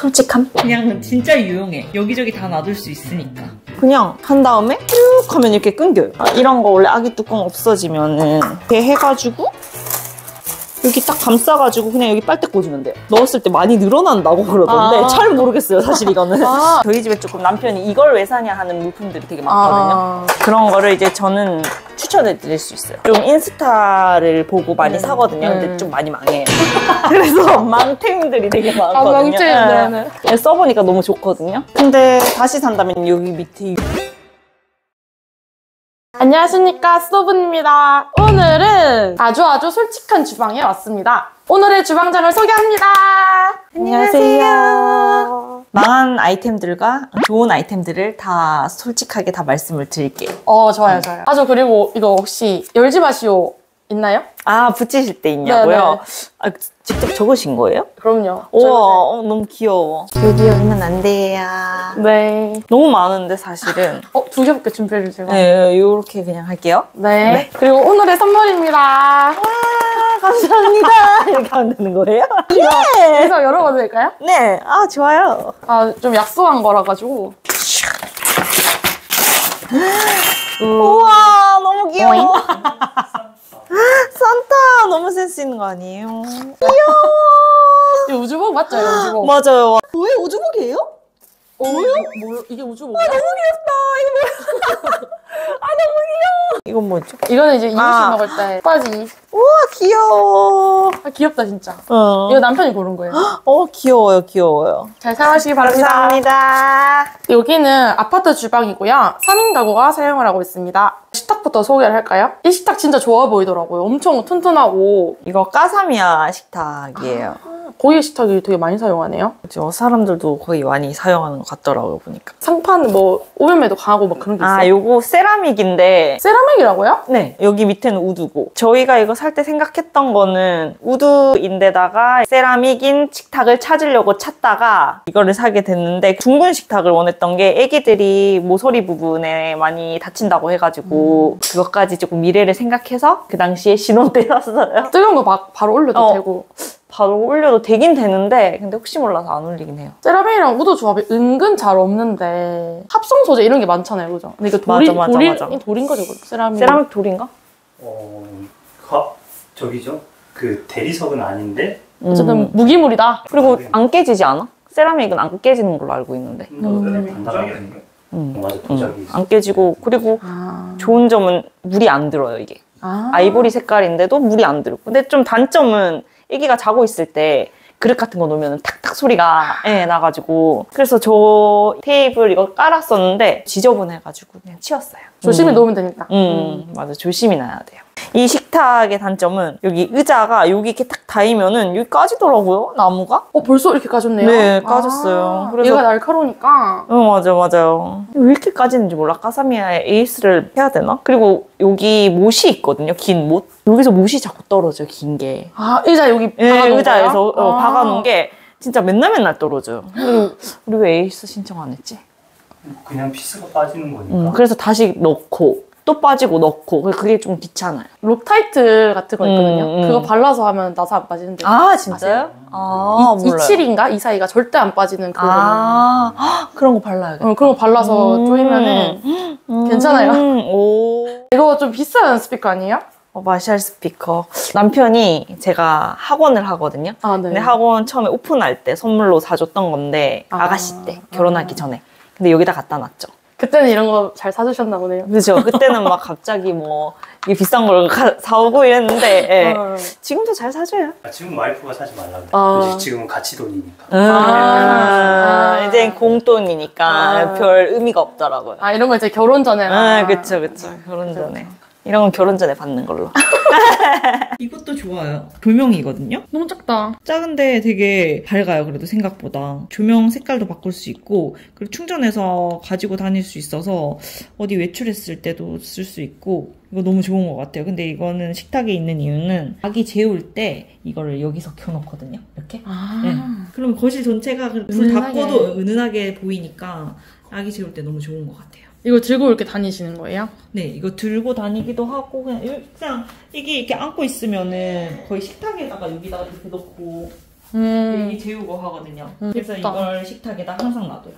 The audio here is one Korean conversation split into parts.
솔직함? 그냥 진짜 유용해. 여기저기 다 놔둘 수 있으니까. 그냥 한 다음에 쭉 하면 이렇게 끊겨요. 아, 이런 거 원래 아기 뚜껑 없어지면은 이렇게 해가지고 여기 딱 감싸가지고 그냥 여기 빨대 꽂으면 돼요. 넣었을 때 많이 늘어난다고 그러던데 아. 잘 모르겠어요 사실 이거는. 아. 저희 집에 조금 남편이 이걸 왜 사냐 하는 물품들이 되게 많거든요. 아. 그런 거를 이제 저는 추천해 드릴 수 있어요. 좀 인스타를 보고 많이 사거든요. 근데 음. 좀 많이 망해요. 그래서 망템들이 되게 아, 많거든요. 망치. 예. 네네. 써보니까 너무 좋거든요. 근데 다시 산다면 여기 밑에 안녕하십니까 스토븐입니다. 오늘은 아주 아주 솔직한 주방에 왔습니다. 오늘의 주방장을 소개합니다. 안녕하세요. 망한 아이템들과 좋은 아이템들을 다 솔직하게 다 말씀을 드릴게요. 어 좋아요 좋아요. 아저 그리고 이거 혹시 열지 마시오 있나요? 아 붙이실 때 있냐고요? 네네. 아, 직접 적으신 거예요? 그럼요. 우와 어, 너무 귀여워. 여기 열면 안 돼요. 네. 너무 많은데 사실은. 어 두 개밖에 준비해 주세요. 네, 이렇게 그냥 할게요. 네. 네. 그리고 오늘의 선물입니다. 아, 감사합니다. 이렇게 하면 되는 거예요? 예! 그래서 열어봐도 될까요? 네, 아, 좋아요. 아 좀 약소한 거라 가지고. 우와, 너무 귀여워. 산타 너무 센스 있는 거 아니에요? 이 우주복 맞죠? 이 우주복. 맞아요. 왜 오주복이에요? 어, 뭐, 뭐, 이게 우주복이야? 이건 뭐죠? 이거는 이제 이유식 아. 먹을 때 빠지. 우와, 귀여워. 아, 귀엽다 진짜. 어, 이거 남편이 고른 거예요. 어 귀여워요, 귀여워요. 잘 사용하시기 바랍니다. 감사합니다. 여기는 아파트 주방이고요. 3인 가구가 사용을 하고 있습니다. 식탁부터 소개를 할까요? 이 식탁 진짜 좋아 보이더라고요. 엄청 튼튼하고 이거 까사미아 식탁이에요. 고기 식탁이 되게 많이 사용하네요. 그죠? 사람들도 거의 많이 사용하는 것 같더라고요, 보니까. 상판 뭐 오염에도 강하고 막 그런 게 있어요. 아, 요거 세라믹인데 세라믹이라고요? 네, 여기 밑에는 우드고. 저희가 이거 살 때 생각했던 거는 우드인데다가 세라믹인 식탁을 찾으려고 찾다가 이거를 사게 됐는데 중분 식탁을 원했던 게 애기들이 모서리 부분에 많이 다친다고 해가지고 그것까지 조금 미래를 생각해서 그 당시에 신혼 때 샀어요. 뜨거운 거 막 바로 올려도 어. 되고 바로 올려도 되긴 되는데 근데 혹시 몰라서 안 올리긴 해요. 세라믹이랑 wood 조합이 은근 잘 없는데 합성 소재 이런 게 많잖아요, 그죠? 근데 이거 돌이 맞아, 맞아, 돌이 맞아. 이 돌인 거죠, 그거? 세라믹. 세라믹 돌인가? 어, 가, 저기죠. 그 대리석은 아닌데 어쨌든 음. 무기물이다. 그리고 안 깨지지 않아? 세라믹은 안 깨지는 걸로 알고 있는데. 음. 도자기 아닌가? 음. 어, 맞아 음, 도자기. 안 깨지고 그리고 아. 좋은 점은 물이 안 들어요 이게 아. 아이보리 색깔인데도 물이 안 들고 근데 좀 단점은 애기가 자고 있을 때 그릇 같은 거 놓으면 탁탁 소리가 예, 나가지고. 그래서 저 테이블 이거 깔았었는데 지저분해가지고 그냥 치웠어요. 조심히 음. 놓으면 되니까. 음, 맞아. 조심히 놔야 돼요 이 식탁의 단점은 여기 의자가 여기 이렇게 탁 닿으면은 여기 까지더라고요 나무가 어, 벌써 이렇게 까졌네요? 네, 까졌어요. 아, 그래서- 얘가 날카로우니까. 어, 맞아, 맞아요. 왜 이렇게 까지는지 몰라. 까사미아에 에이스를 해야 되나? 그리고 여기 못이 있거든요. 긴 못. 여기서 못이 자꾸 떨어져, 긴 게. 아, 의자 여기 예, 박아놓은 의자에서? 어, 아. 박아놓은 게 진짜 맨날 맨날 떨어져요. 그리고 우리 왜 AS 신청 안 했지? 그냥 피스가 빠지는 거니까. 음, 그래서 다시 넣고 또 빠지고 넣고 그게 좀 귀찮아요. 록타이트 같은 거 있거든요. 음, 음. 그거 발라서 하면 나사 안 빠지는데. 아, 진짜요? 아, 이, 27인가? 이 사이가 절대 안 빠지는 그거. 아, 헉, 그런 거 발라야겠다. 어, 그런 거 발라서 음. 조이면은 음, 괜찮아요. 오. 이거 좀 비싼 스피커 아니에요? 어, 마샬 스피커. 남편이 제가 학원을 하거든요. 아, 네. 근데 학원 처음에 오픈할 때 선물로 사줬던 건데 아. 아. 가씨 때 결혼하기 전에. 근데 여기다 갖다 놨죠. 그때는 이런 거 잘 사주셨나 보네요. 그죠? 그때는 막 갑자기 뭐 이게 비싼 걸 가- 사오고 이랬는데 예. 어. 지금도 잘 사줘요. 아, 지금 와이프가 사지 말라고. 아. 아. 지금은 가치 돈이니까. 아, 아. 이제 공돈이니까 아. 별 의미가 없더라고요. 아, 이런 거 이제 결혼 전에. 아, 그쵸, 그쵸. 결혼 전에. 이런 건 결혼 전에 받는 걸로. 이것도 좋아요. 조명이거든요. 너무 작다. 작은데 되게 밝아요. 그래도 생각보다. 조명 색깔도 바꿀 수 있고 그리고 충전해서 가지고 다닐 수 있어서 어디 외출했을 때도 쓸 수 있고 이거 너무 좋은 것 같아요. 근데 이거는 식탁에 있는 이유는 아기 재울 때 이거를 여기서 켜놓거든요. 이렇게. 아. 네. 그럼 거실 전체가 불다 은은하게. 꺼도 은은하게 보이니까 아기 재울 때 너무 좋은 것 같아요. 이거 들고 이렇게 다니시는 거예요? 네, 이거 들고 다니기도 하고 그냥 이- 그냥 이게 이렇게 안고 있으면은 거의 식탁에다가 여기다가 이렇게 넣고 음. 얘기 재우고 하거든요. 음, 그래서 예쁘다. 이걸 식탁에다 항상 놔둬요.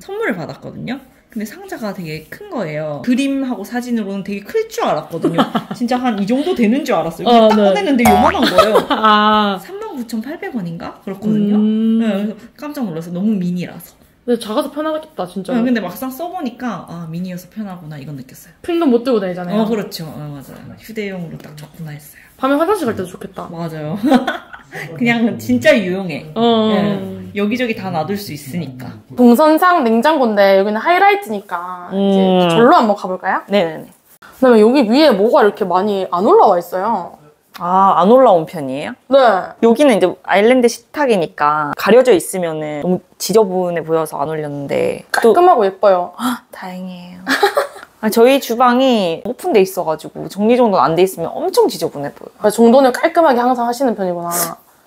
선물을 받았거든요. 근데 상자가 되게 큰 거예요. 그림하고 사진으로는 되게 클 줄 알았거든요. 진짜 한 이 정도 되는 줄 알았어요. 어, 딱 네. 꺼냈는데 요만한 거예요. 아. 39,800원인가? 그렇거든요. 음. 네, 그래서 깜짝 놀라서 너무 미니라서. 근데 작아서 편하겠다, 진짜. 네, 근데 막상 써보니까 아 미니여서 편하구나 이건 느꼈어요. 핑도 못 들고 다니잖아요. 어 그렇죠. 어, 맞아요. 휴대용으로 딱 좋구나 했어요. 밤에 화장실 갈 때도 좋겠다. 맞아요. 그냥 진짜 유용해. 어. 네, 여기저기 다 놔둘 수 있으니까. 동선상 냉장고인데 여기는 하이라이트니까 음. 이제 절로 한번 가볼까요? 네네네. 그다음에 여기 위에 뭐가 이렇게 많이 안 올라와 있어요. 아, 안 올라온 편이에요? 네. 여기는 이제 아일랜드 식탁이니까 가려져 있으면은 너무 지저분해 보여서 안 올렸는데 또 깔끔하고 예뻐요. 다행이에요. 아, 저희 주방이 오픈돼 있어가지고 정리정돈 안 돼 있으면 엄청 지저분해 보여. 아, 정도는 깔끔하게 항상 하시는 편이구나.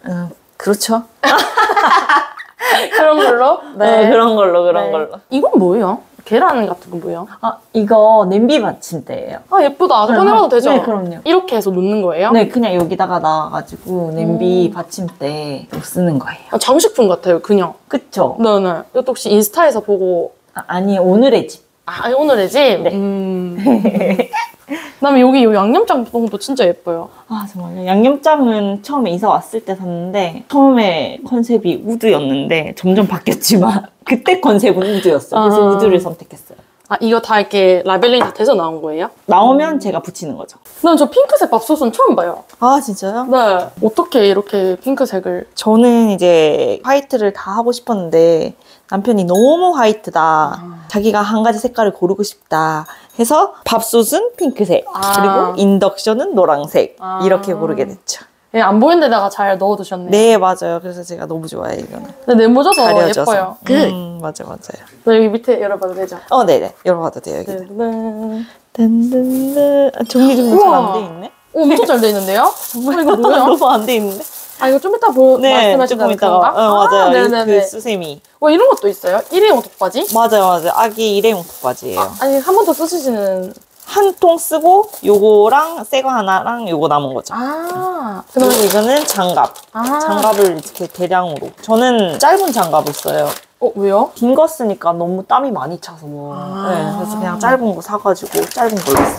음, 그렇죠. 그런 걸로? 네. 그런 걸로 그런 네. 걸로. 이건 뭐예요? 계란 같은 건 뭐예요? 아 이거 냄비 받침대예요. 아 예쁘다. 꺼내봐도 되죠? 네, 그럼요. 이렇게 해서 놓는 거예요? 네, 그냥 여기다가 놔가지고 냄비 받침대 쓰는 거예요. 아, 장식품 같아요, 그냥. 그쵸? 네네. 이것도 혹시 인스타에서 보고 아, 아니 오늘의 집. 아 오늘의 집? 네. 음. 그다음에 여기 요 양념장도 진짜 예뻐요. 아 정말요. 양념장은 처음에 이사 왔을 때 샀는데 처음에 컨셉이 우드였는데 점점 바뀌었지만 그때 컨셉은 우드였어요. 그래서 아. 우드를 선택했어요. 아 이거 다 이렇게 라벨링 다 돼서 나온 거예요? 나오면 제가 붙이는 거죠. 난 저 핑크색 밥솥은 처음 봐요. 아 진짜요? 네. 어떻게 이렇게 핑크색을? 저는 이제 화이트를 다 하고 싶었는데 남편이 너무 화이트다. 아. 자기가 한 가지 색깔을 고르고 싶다. 해서 밥솥은 핑크색 아. 그리고 인덕션은 노란색 아. 이렇게 고르게 됐죠. 예, 안 보이는 데다가 잘 넣어두셨네요. 네 맞아요. 그래서 제가 너무 좋아해요 이거는. 근데 네모져서 가려져서. 예뻐요. 음 맞아 맞아요. 네, 여기 밑에 열어봐도 되죠? 어 네네 열어봐도 돼요 여기. 네. 네. 든든든 아, 정리 좀잘 우와. 안돼 있네. 오, 엄청 잘 돼 있는데요? 아, 이거 뭐예요? 너무 안 돼 있는데. 아, 이거 좀 이따 보, 네 이따가. 건가? 어 맞아요. 아, 이- 네네네. 그 수세미. 와, 이런 것도 있어요? 일회용 덮바지? 맞아요 맞아요. 아기 일회용 덮바지예요. 아 니, 한 번 더 쓰시지는. 한 통 쓰고 요거랑 새 거 하나랑 요거 남은 거죠. 아, 그리고 이거는 장갑. 아. 장갑을 이렇게 대량으로. 저는 짧은 장갑을 써요. 어, 왜요? 긴 거 쓰니까 너무 땀이 많이 차서. 아. 네, 그래서 그냥 짧은 거 사가지고 짧은 걸로 써요.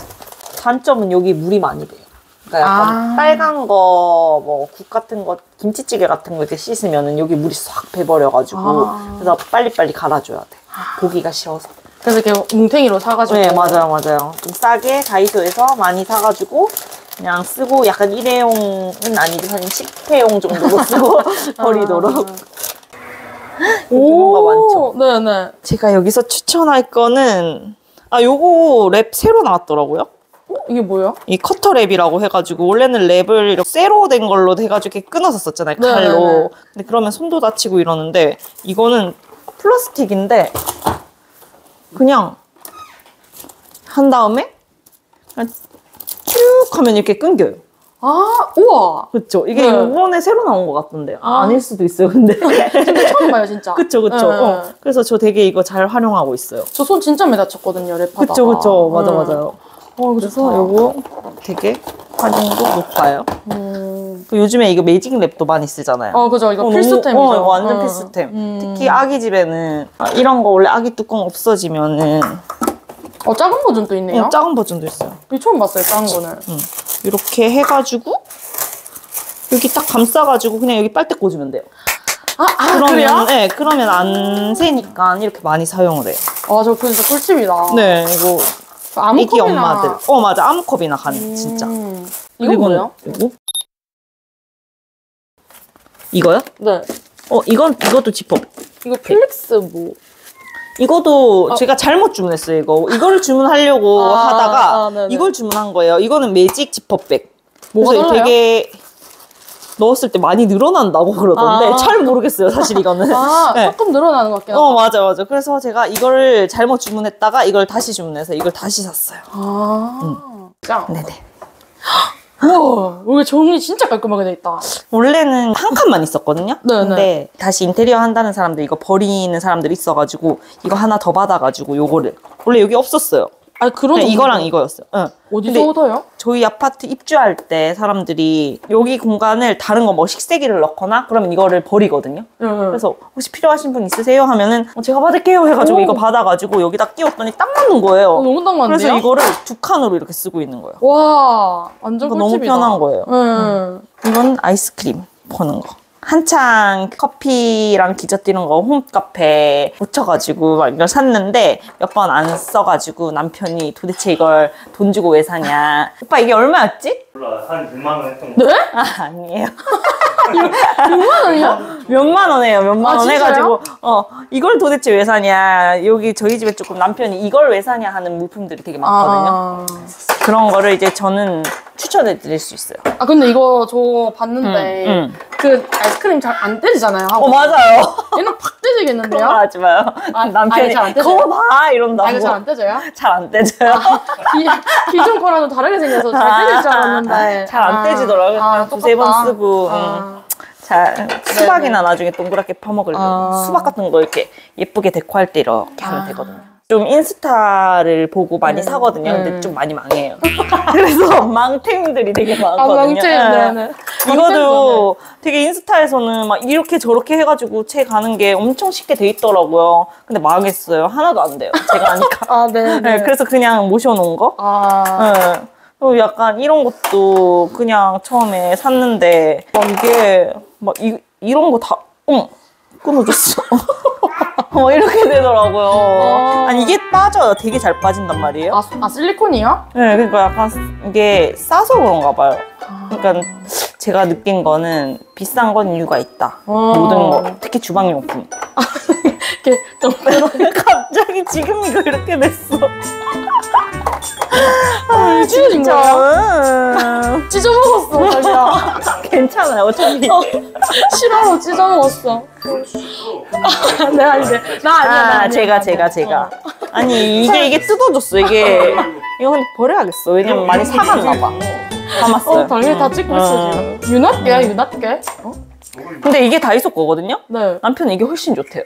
단점은 여기 물이 많이 돼요. 그러니까 약간 아. 빨간 거, 뭐, 국 같은 거, 김치찌개 같은 거 이렇게 씻으면은 여기 물이 싹 배버려가지고. 아. 그래서 빨리빨리 갈아줘야 돼. 보기가 싫어서. 그래서 이렇게 뭉탱이로 사가지고. 네, 맞아요, 맞아요. 좀 싸게 다이소에서 많이 사가지고 그냥 쓰고 약간 일회용은 아니지만 10회용 정도로 쓰고 버리도록. 뭔가 많죠. 네네. 제가 여기서 추천할 거는 아 요거 랩 새로 나왔더라고요. 어, 이게 뭐예요? 이 커터 랩이라고 해가지고 원래는 랩을 이렇게 쇠로 된 걸로 해가지고 이렇게 끊어서 썼잖아요 네네네. 칼로. 근데 그러면 손도 다치고 이러는데 이거는 플라스틱인데 그냥 한 다음에 그냥 쭉 하면 이렇게 끊겨요. 아, 우와. 그쵸? 이게 네. 이번에 새로 나온 것 같던데. 아, 아. 아닐 수도 있어요, 근데. 근데 처음 봐요, 진짜. 그쵸, 그쵸. 네. 어. 그래서 저 되게 이거 잘 활용하고 있어요. 저 손 진짜 많이 다쳤거든요, 랩하다가. 그쵸, 그쵸. 맞아, 음. 맞아요. 어, 그래서. 요거 되게 활용도 높아요. 음. 그 요즘에 이거 매직 랩도 많이 쓰잖아요. 어, 그죠. 이거 어, 필수템이죠. 너무- 어, 완전 음. 필수템. 음. 특히 아기 집에는 아, 이런 거 원래 아기 뚜껑 없어지면은 어, 작은 버전도 있네요. 어, 작은 버전도 있어요. 이거 처음 봤어요, 작은 거는. 이렇게 해가지고 여기 딱 감싸가지고 그냥 여기 빨대 꽂으면 돼요. 아, 아, 그러면 그래요? 네, 그러면 안 새니까 이렇게 많이 사용을 해요. 아, 저 그거 진짜 꿀팁이다. 네, 이거 아무 애기 엄마들. 어 맞아, 아무컵이나 간 진짜. 음. 이거 그리고는 뭐예요? 이거? 이거요? 네. 어 이건 이것도 지퍼. 이거 필릭스 뭐. 이것도 어. 제가 잘못 주문했어요. 이거 이거를 주문하려고 아, 하다가 아, 네네. 이걸 주문한 거예요. 이거는 매직 지퍼백. 뭐가? 되게 넣었을 때 많이 늘어난다고 그러던데 아. 잘 모르겠어요. 사실 이거는. 아, 네. 조금 늘어나는 것 같긴 하다. 어 맞아 맞아. 그래서 제가 이거를 잘못 주문했다가 이걸 다시 주문해서 이걸 다시 샀어요. 아. 짱. 네네. 우와, 여기 정리 진짜 깔끔하게 돼 있다. 원래는 한 칸만 있었거든요. 네네. 근데 다시 인테리어 한다는 사람들 이거 버리는 사람들이 있어가지고 이거 하나 더 받아가지고 요거를 원래 여기 없었어요. 아 그런 이거랑. 이거였어요. 응. 어디서 얻어요? 저희 아파트 입주할 때 사람들이 여기 공간을 다른 거 뭐 식세기를 넣거나 그러면 이거를 버리거든요. 응. 그래서 혹시 필요하신 분 있으세요? 하면은 어, 제가 받을게요 해가지고 오. 이거 받아가지고 여기다 끼웠더니 딱 맞는 거예요. 어, 너무 딱 맞는데요? 그래서 이거를 두 칸으로 이렇게 쓰고 있는 거예요. 와 완전 이거 너무 꿀팁이다. 편한 거예요. 응. 이건 아이스크림 버는 거. 한창 커피랑 이런 거 홈카페 묻혀가지고 막 이걸 샀는데 몇 번 안 써가지고 남편이 도대체 이걸 돈 주고 왜 사냐. 오빠 이게 얼마였지? 몰라 한 100만 원 했던 거. 네? 아, 아니에요. 6만 원이요? 몇만 원이에요, 몇만 아, 원 진짜요? 해가지고, 어, 이걸 도대체 왜 사냐. 여기 저희 집에 조금 남편이 이걸 왜 사냐 하는 물품들이 되게 많거든요. 아. 그런 거를 이제 저는 추천해 드릴 수 있어요. 아 근데 이거 저 봤는데 응, 응. 그 아이스크림 잘 안 떼지잖아요. 어, 맞아요. 얘는 팍 그런 말 떼지겠는데요? 하지 마요. 아, 남편이, 아니, 잘안 떼져요? 그거 봐! 이런다고. 아 이거 잘 안 떼져요? 잘 안 떼져요. 기, 기존 거랑은 다르게 생겨서 잘 떼질 줄 알았는데 잘안 아. 떼지더라고요. 아, 두세 번. 쓰고. 음. 아. 잘 수박이나 나중에 동그랗게 퍼먹으려고 아. 수박 같은 거 이렇게 예쁘게 데코할 때 이렇게 하면 아. 되거든요. 좀 인스타를 보고 많이 네. 사거든요. 근데 네. 좀 많이 망해요. 그래서 망템들이 되게 아 많거든요. 망태 네. 네네 이거도 되게 인스타에서는 막 이렇게 저렇게 해가지고 채 가는 게 엄청 쉽게 돼 있더라고요. 근데 망했어요. 하나도 안 돼요. 제가 하니까. 아 네네 네, 그래서 그냥 모셔놓은 거. 아 네. 그리고 약간 이런 것도 그냥 처음에 샀는데 막 이게 막 이, 이런 거다 어머 끊어졌어. 어, 이렇게 되더라고요. 어. 아니 이게 빠져요. 되게 잘 빠진단 말이에요. 아, 아 실리콘이요? 네, 그러니까 약간 이게 싸서 그런가 봐요. 그러니까 제가 느낀 거는 비싼 건 이유가 있다. 어. 모든 거, 특히 주방용품. 이렇게 좀 갑자기 지금 이거 이렇게 됐어. 아, 찢어진 거예요? 응. 찢어 먹었어 자기야 괜찮아요. 어차피. 실화로 찢어 먹었어 네 아닌데 나 아니야 나 아, 아니야, 제가, 나 제가. 제가. 어. 아니, 이게, 이게 뜯어졌어. 이게. 이거 근데 버려야겠어. 왜냐면 많이 사갔나봐. 담았어요. 어 당연히 다 찍고 있어 음. 지금 유낫게 어? 근데 이게 다이소 거거든요? 네아 남편은 이게 훨씬 좋대요.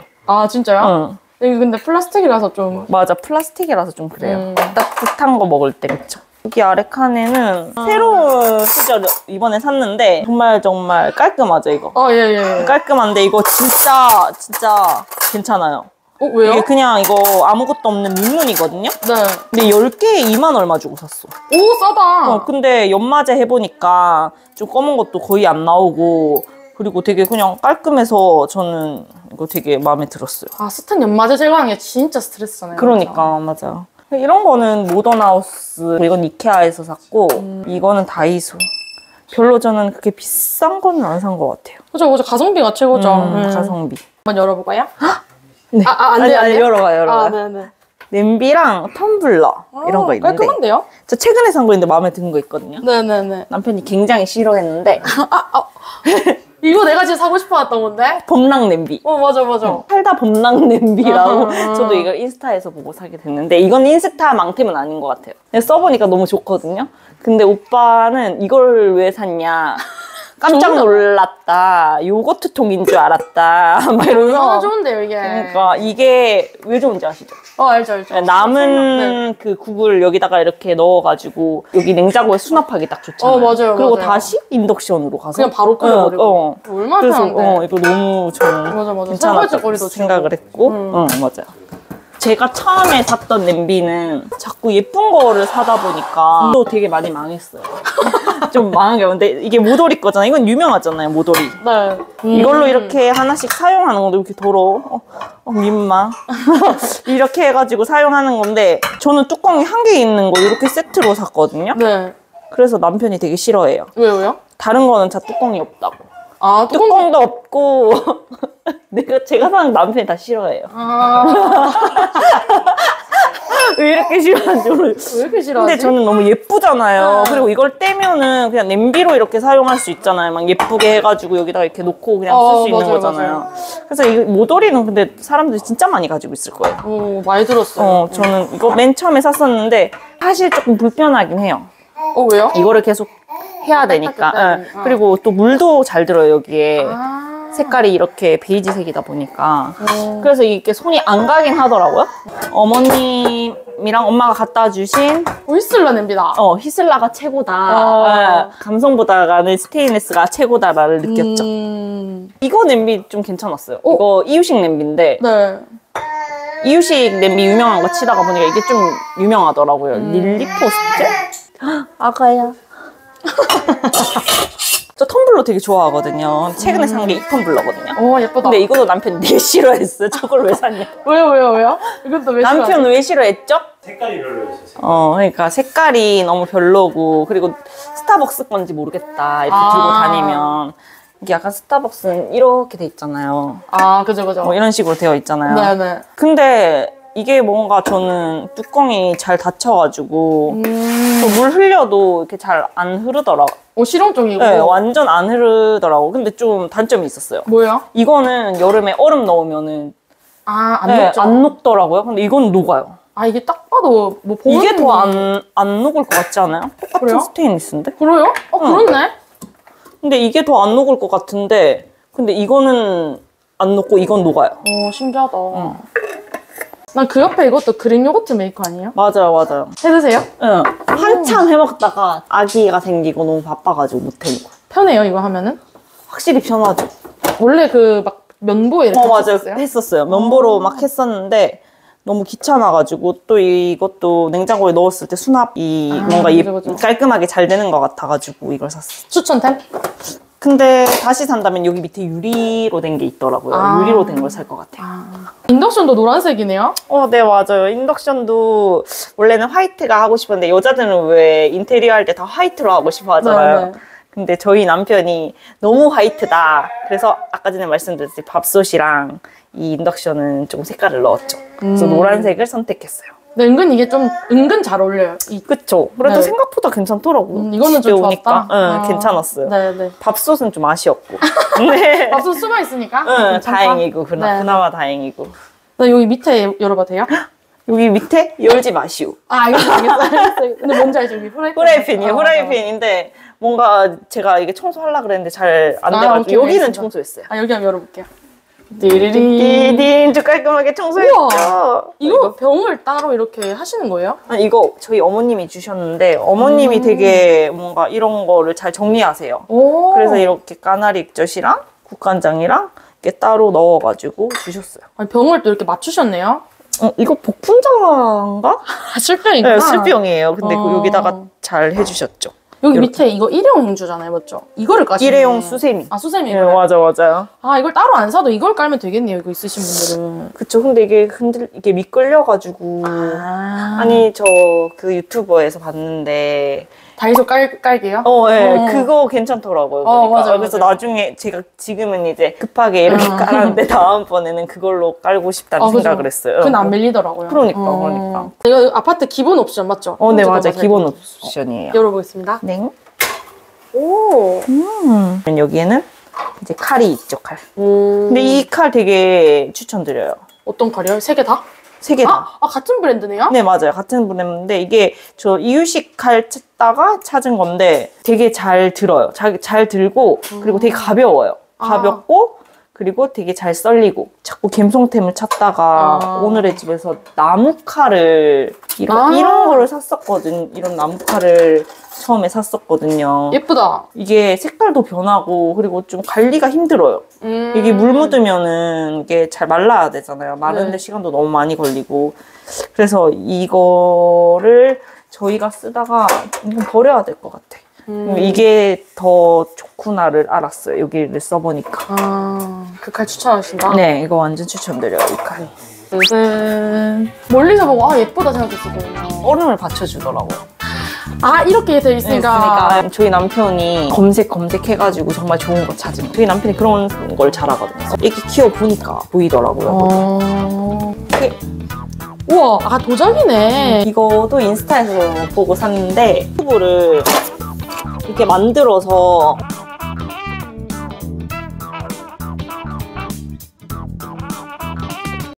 진짜요? 응. 여기 근데 플라스틱이라서 좀 맞아. 플라스틱이라서 좀 그래요. 음. 따뜻한 거 먹을 때, 그쵸? 여기 아래 칸에는 새로운 시절 이번에 샀는데 정말 정말 깔끔하죠, 이거. 어, 예, 예. 예. 깔끔한데 이거 진짜, 진짜 괜찮아요. 어, 왜요? 이게 그냥 이거 아무것도 없는 민문이거든요? 네. 근데 10개에 2만 얼마 주고 샀어. 오, 싸다. 어, 근데 연마제 해보니까 좀 검은 것도 거의 안 나오고 그리고 되게 그냥 깔끔해서 저는 이거 되게 마음에 들었어요. 아, 스텐 연마제 제거하는 게 진짜 스트레스잖아요. 그러니까 맞아요. 이런 거는 모던하우스 이건 이케아에서 샀고 이거는 다이소. 별로 저는 그렇게 비싼 거는 안 산 것 같아요. 그죠, 그죠. 가성비가 최고죠. 음, 음. 가성비. 한번 열어볼까요? 네. 아, 아, 안 돼요, 안 아니, 돼요? 열어봐요, 열어봐요. 아, 네 네. 냄비랑 텀블러 이런 거 있는데 깔끔한데요? 저 최근에 산 거 있는데 마음에 드는 거 있거든요. 네네네. 남편이 굉장히 싫어했는데 이거 내가 진짜 사고 싶어 했던 건데? 봄랑 냄비. 어, 맞아, 맞아. 팔다 봄랑 냄비라고 아. 저도 이걸 인스타에서 보고 사게 됐는데 이건 인스타 망템은 아닌 것 같아요. 써보니까 너무 좋거든요. 근데 오빠는 이걸 왜 샀냐? 깜짝 놀랐다. 요거트 통인 줄 알았다. 막 얼마나 이러면서 좋은데요, 이게. 그러니까 이게 왜 좋은지 아시죠? 어, 알죠, 알죠. 네. 남은 그 국을 여기다가 이렇게 넣어가지고 여기 냉장고에 수납하기 딱 좋잖아요. 어, 맞아요, 그리고 맞아요. 다시 인덕션으로 가서 그냥 바로 끓여버리고. 어, 어. 얼마나 그래서 편한데. 어, 이거 너무 저는 맞아, 맞아. 괜찮았다고 생각을. 했고 음. 응, 맞아요. 제가 처음에 샀던 냄비는 자꾸 예쁜 거를 사다 보니까 또 되게 많이 망했어요. 좀 망한 게 근데 이게 모돌이 거잖아요. 이건 유명하잖아요, 모돌이. 네. 이걸로 이렇게 하나씩 사용하는 건데 이렇게 더러워. 어, 어, 민망. 이렇게 해가지고 사용하는 건데 저는 뚜껑이 한 개 있는 거 이렇게 세트로 샀거든요. 네. 그래서 남편이 되게 싫어해요. 왜요? 다른 거는 다 뚜껑이 없다고. 아, 뚜껑. 뚜껑도 없고 내가 제가 사는 남편이 다 싫어해요. 아, 왜 이렇게 싫어하는지 모르겠어요. 왜 이렇게 싫어하지? 근데 저는 너무 예쁘잖아요. 아. 그리고 이걸 떼면은 그냥 냄비로 이렇게 사용할 수 있잖아요. 막 예쁘게 해가지고 여기다가 이렇게 놓고 그냥 쓸 어, 수 있는 맞아요, 거잖아요. 그래서 이 모돌이는 근데 사람들이 진짜 많이 가지고 있을 거예요. 오, 많이 들었어요. 어, 저는 이거 맨 처음에 샀었는데 사실 조금 불편하긴 해요. 어, 왜요? 이거를 계속 해야 되니까. 닦았다, 예. 어. 그리고 또 물도 잘 들어요, 여기에. 아. 색깔이 이렇게 베이지색이다 보니까 음. 그래서 이게 손이 안 가긴 하더라고요. 어머님이랑 엄마가 갖다 주신 휘슬러 냄비다. 어, 휘슬러가 최고다. 어. 예, 감성보다는 스테인레스가 최고다를 느꼈죠. 음. 이거 냄비 좀 괜찮았어요. 어? 이거 이유식 냄비인데 네. 이유식 냄비 유명한 거 찾다가 보니까 이게 좀 유명하더라고요. 음. 릴리포스트? 아가야. 저 텀블러 되게 좋아하거든요. 최근에 산 게 이 텀블러거든요. 오 예쁘다. 근데 이것도 남편이 되게 싫어했어요. 저걸 왜 샀냐. 왜요 왜요 왜요? 이것도 왜 싫어하세요? 남편 왜 싫어했죠? 색깔이 별로였어요. 어, 그러니까 색깔이 너무 별로고 그리고 스타벅스 건지 모르겠다 이렇게 아. 들고 다니면 이게 약간 스타벅스는 이렇게 돼 있잖아요. 아 그죠 그죠. 뭐 이런 식으로 되어 있잖아요. 네네. 근데 이게 뭔가 저는 뚜껑이 잘 닫혀가지고 음. 또물 흘려도 이렇게 잘 안 흐르더라고. 오 실용적이고. 네, 완전 안 흐르더라고. 근데 좀 단점이 있었어요. 뭐예요? 이거는 여름에 얼음 넣으면은 아안 네, 녹죠. 안 녹더라고요. 근데 이건 녹아요. 아 이게 딱 봐도 뭐 보는 이게 더 분이- 안안 녹을 것 같지 않아요? 똑같은 그래요? 스테인리스인데? 그래요? 어 응. 그렇네. 근데 이게 더 안 녹을 것 같은데 근데 이거는 안 녹고 이건 녹아요. 오 신기하다. 난 그 옆에 이것도 Greek yogurt maker 아니에요? 맞아요, 맞아요. 해 드세요? 응. 한참 해먹다가 아기가 생기고 너무 바빠가지고 못 해먹어요. 편해요 이거 하면은? 확실히 편하죠. 원래 그 막 면보에 이렇게 어 맞아요? 했었어요 면보로 막 했었는데 너무 귀찮아가지고 또 이것도 냉장고에 넣었을 때 수납이 아, 뭔가 예- 그죠, 그죠. 깔끔하게 잘 되는 것 같아가지고 이걸 샀어요 추천템? 근데 다시 산다면 여기 밑에 유리로 된 게 있더라고요 아. 유리로 된 걸 살 것 같아요 인덕션도 노란색이네요. 어, 네, 맞아요. 인덕션도 원래는 화이트가 하고 싶었는데 여자들은 왜 인테리어 할 때 다 화이트로 하고 싶어 하잖아요. 네, 네. 근데 저희 남편이 너무 화이트다. 그래서 아까 전에 말씀드렸듯이 밥솥이랑 이 인덕션은 좀 색깔을 넣었죠. 그래서 음. 노란색을 선택했어요. 근데 은근 이게 좀 은근 잘 어울려요. 이, 그쵸? 그래도 네. 생각보다 괜찮더라고. 음, 이거는 좀. 좋았다. 응, 아. 괜찮았어요. 네네. 밥솥은 좀 아쉬웠고. 네. 밥솥 수가 있으니까. 응. 다행이고. 그나, 네. 그나마 다행이고. 나 여기 밑에 열어봐도 돼요? 여기 밑에 열지 마시오. 아 알겠어 알겠어 알겠어. 근데 뭔지 알죠? 여기 후라이팬. 후라이팬이에요. 아, 후라이팬인데 뭔가 제가 이게 청소하려고 그랬는데 잘 안 아, 돼가지고 오케이, 여기는 알겠습니다. 청소했어요. 아 여기 한번 열어볼게요. 디딘 좀 깔끔하게 청소했죠. 이거 병을 따로 이렇게 하시는 거예요? 아니, 이거 저희 어머님이 주셨는데 어머님이 음. 되게 뭔가 이런 거를 잘 정리하세요. 오. 그래서 이렇게 까나리 액젓이랑 국간장이랑 이렇게 따로 넣어가지고 주셨어요. 아니, 병을 또 이렇게 맞추셨네요. 어, 이거 복분자인가? 아 실병이구나. 네, 술병이에요. 근데 그 어. 여기다가 잘 해주셨죠. 여기 이렇게. 밑에 이거 일회용 행주잖아요, 맞죠? 이거를 까시네. 일회용 수세미. 아 수세미. 네, 맞아, 맞아요. 아 이걸 따로 안 사도 이걸 깔면 되겠네요. 이거 있으신 분들은. 그쵸. 근데 이게 흔들, 이게 미끌려가지고. 아. 아니 저 그 유튜버에서 봤는데 다이소 깔 깔게요. 어, 예, 어. 그거 괜찮더라고요. 어, 그러니까. 맞아요, 그래서 맞아요. 나중에 제가 지금은 이제 급하게 이렇게 어. 깔았는데 다음번에는 그걸로 깔고 싶다는 아, 그죠. 생각을 했어요. 그건 안 밀리더라고요. 그러니까, 어. 그러니까. 이거 아파트 기본 옵션 맞죠? 어, 네 맞아요. 기본 옵션이에요. 열어보겠습니다. 네. 오. 음. 여기에는 이제 칼이 있죠, 칼. 오. 근데 이 칼 되게 추천드려요. 어떤 칼이요? 세 개 다? 세 개 다. 아, 아 같은 브랜드네요? 네, 맞아요. 같은 브랜드인데 이게 저 이유식 칼 찾다가 찾은 건데 되게 잘 들어요. 잘, 잘 들고 그리고 되게 가벼워요. 아. 가볍고 그리고 되게 잘 썰리고 자꾸 감성템을 찾다가 아. 오늘의 집에서 나무 칼을 이런, 아. 이런 거를 샀었거든. 이런 나무 칼을 처음에 샀었거든요. 예쁘다. 이게 색깔도 변하고 그리고 좀 관리가 힘들어요. 음. 이게 물 묻으면은 이게 잘 말라야 되잖아요. 마르는데 네. 시간도 너무 많이 걸리고. 그래서 이거를 저희가 쓰다가 이건 버려야 될 것 같아. 음. 이게 더 좋구나를 알았어요. 여기를 써보니까. 아, 그 칼 추천하신다? 네, 이거 완전 추천드려요, 이 칼. 짠. 멀리서 보고 아 예쁘다 생각했거든요. 얼음을 받쳐주더라고요. 아 이렇게 돼 있으니까. 그러니까 저희 남편이 검색 검색해가지고 정말 좋은 거 찾은 거. 저희 남편이 그런 걸 잘하거든요. 애기 키워 보니까 보이더라고요. 어. 이게 우와, 아 도자기네. 이거도 인스타에서 보고 샀는데 유튜브를 이렇게 만들어서